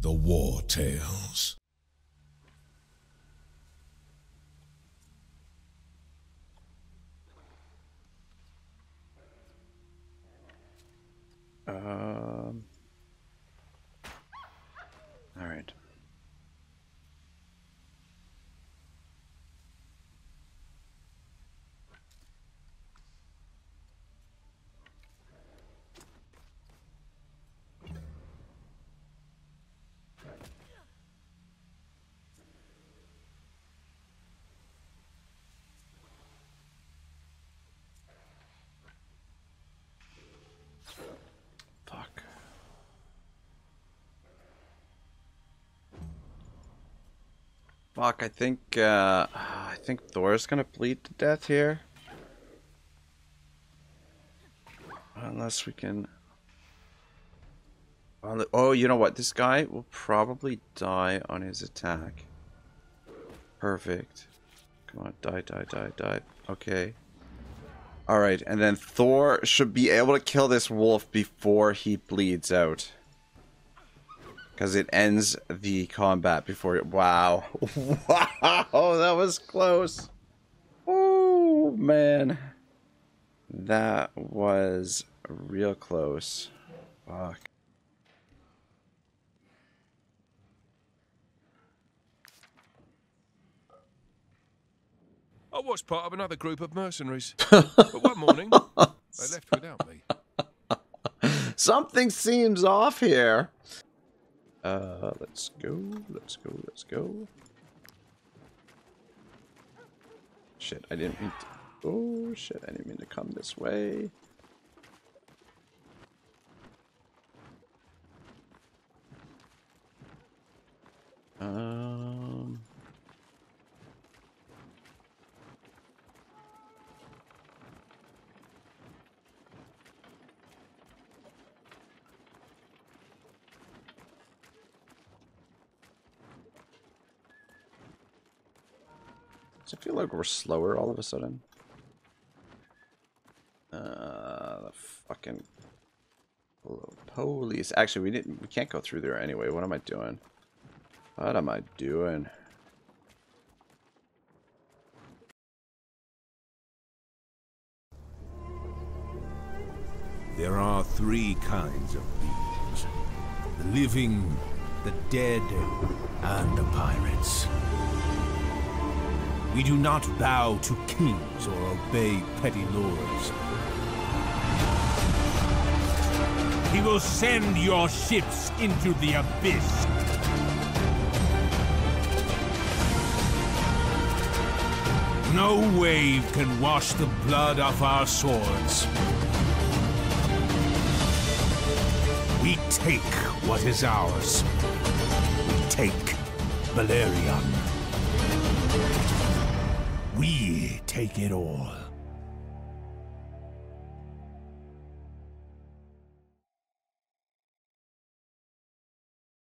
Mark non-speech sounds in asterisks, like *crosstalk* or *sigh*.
The Wartales. Um. All right. Fuck. Fuck, I think, uh, I think Thor's gonna bleed to death here. Unless we can... Oh, you know what? This guy will probably die on his attack. Perfect. Come on, die, die, die, die. Okay. Alright, and then Thor should be able to kill this wolf before he bleeds out. Because it ends the combat before it. Wow. *laughs* Wow, that was close. Oh, man. That was real close. Fuck. I was part of another group of mercenaries. *laughs* but one morning, they left without me. *laughs* Something seems off here. Uh, let's go, let's go, let's go. Shit, I didn't mean to. Oh, shit, I didn't mean to come this way. Does it feel like we're slower all of a sudden? Uh, the fucking police. Actually, we didn't. We can't go through there anyway. What am I doing? What am I doing? There are three kinds of beings the living, the dead, and the pirates. We do not bow to kings or obey petty lords. He will send your ships into the abyss. No wave can wash the blood off our swords. We take what is ours. We take Belerion. We take it all.